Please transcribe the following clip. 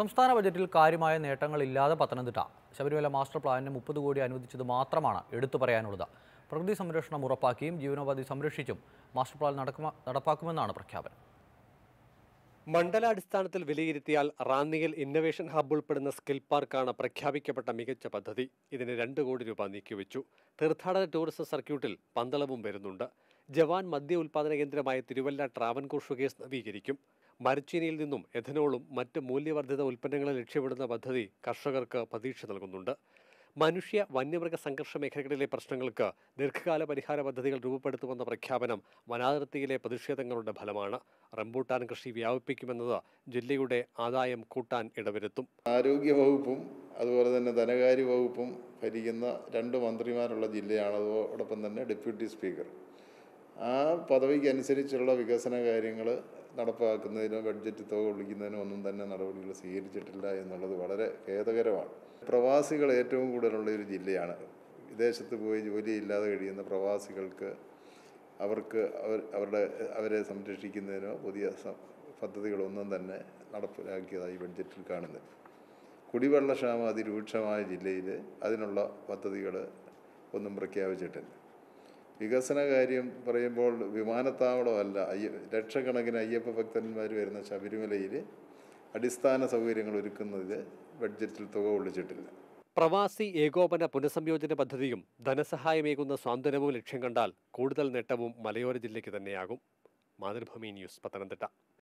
സംസ്ഥാന ബജറ്റിൽ കാര്യമായ നേട്ടങ്ങളില്ലാതെ പത്തനംതിട്ട. ശബരിമല മാസ്റ്റർ പ്ലാനിന് മുപ്പത് കോടി അനുവദിച്ചത് മാത്രമാണ് എടുത്തു പറയാനുള്ളത്. പ്രകൃതി സംരക്ഷണം ഉറപ്പാക്കിയും ജീവനോപാധി സംരക്ഷിച്ചും മാസ്റ്റർ പ്ലാൻ നടപ്പാക്കുമെന്നാണ് പ്രഖ്യാപനം. മണ്ഡലാടിസ്ഥാനത്തിൽ വിലയിരുത്തിയാൽ റാന്നിയിൽ ഇന്നവേഷൻ ഹബ്ബ് ഉൾപ്പെടുന്ന സ്കിൽ പാർക്കാണ് പ്രഖ്യാപിക്കപ്പെട്ട മികച്ച പദ്ധതി. ഇതിന് രണ്ട് കോടി രൂപ നീക്കിവെച്ചു. തീർത്ഥാടന ടൂറിസം സർക്യൂട്ടിൽ പന്തളവും വരുന്നുണ്ട്. ജവാൻ മദ്യ ഉൽപാദന കേന്ദ്രമായ തിരുവല്ല ട്രാവൻകൂർ ഷുഗേഴ്സ് നവീകരിക്കും. മരച്ചീനിയിൽ നിന്നും എഥനോളും മറ്റ് മൂല്യവർദ്ധിത ഉൽപ്പന്നങ്ങളെ ലക്ഷ്യമിടുന്ന പദ്ധതി കർഷകർക്ക് പ്രതീക്ഷ നൽകുന്നുണ്ട്. മനുഷ്യ വന്യമൃഗ സംഘർഷ മേഖലകളിലെ പ്രശ്നങ്ങൾക്ക് ദീർഘകാല പരിഹാര പദ്ധതികൾ രൂപപ്പെടുത്തുമെന്ന പ്രഖ്യാപനം വനാതിർത്തിയിലെ പ്രതിഷേധങ്ങളുടെ ഫലമാണ്. റംബൂട്ടാൻ കൃഷി വ്യാപിപ്പിക്കുമെന്നത് ജില്ലയുടെ ആദായം കൂട്ടാൻ ഇടവരുത്തും. ആരോഗ്യ വകുപ്പും അതുപോലെ തന്നെ ധനകാര്യ വകുപ്പും ഭരിക്കുന്ന രണ്ട് മന്ത്രിമാരുള്ള ജില്ലയാണ് അതോടൊപ്പം തന്നെ ഡെപ്യൂട്ടി സ്പീക്കർ. ആ പദവിക്ക് അനുസരിച്ചുള്ള വികസന കാര്യങ്ങൾ നടപ്പാക്കുന്നതിനോ ബഡ്ജറ്റ് തുക ഒളിക്കുന്നതിനോ ഒന്നും തന്നെ നടപടികൾ സ്വീകരിച്ചിട്ടില്ല എന്നുള്ളത് വളരെ ഖേദകരമാണ്. പ്രവാസികൾ ഏറ്റവും കൂടുതലുള്ള ഒരു ജില്ലയാണ്. വിദേശത്ത് പോയി ജോലിയില്ലാതെ കഴിയുന്ന പ്രവാസികൾക്ക് അവർക്ക് അവർ അവരുടെ അവരെ സംരക്ഷിക്കുന്നതിനോ പുതിയ പദ്ധതികളൊന്നും തന്നെ നടപ്പിലാക്കിയതായി ബഡ്ജറ്റിൽ കാണുന്നില്ല കുടിവെള്ളക്ഷാമം അതിരൂക്ഷമായ ജില്ലയിൽ അതിനുള്ള പദ്ധതികൾ ഒന്നും പ്രഖ്യാപിച്ചിട്ടില്ല. വികസന കാര്യം പറയുമ്പോൾ വിമാനത്താവളമല്ല അയ്യ ലക്ഷക്കണക്കിന് അയ്യപ്പ ഭക്തന്മാർ വരുന്ന ശബരിമലയിൽ അടിസ്ഥാന സൗകര്യങ്ങൾ ഒരുക്കുന്നതിൽ ബഡ്ജറ്റിൽ തുക ഒളിച്ചിട്ടില്ല. പ്രവാസി ഏകോപന പുനഃസംയോജന പദ്ധതിയും ധനസഹായമേകുന്ന സ്വാന്തനവും ലക്ഷ്യം കണ്ടാൽ കൂടുതൽ നേട്ടവും മലയോര ജില്ലയ്ക്ക് തന്നെയാകും. മാതൃഭൂമി ന്യൂസ് പത്തനംതിട്ട.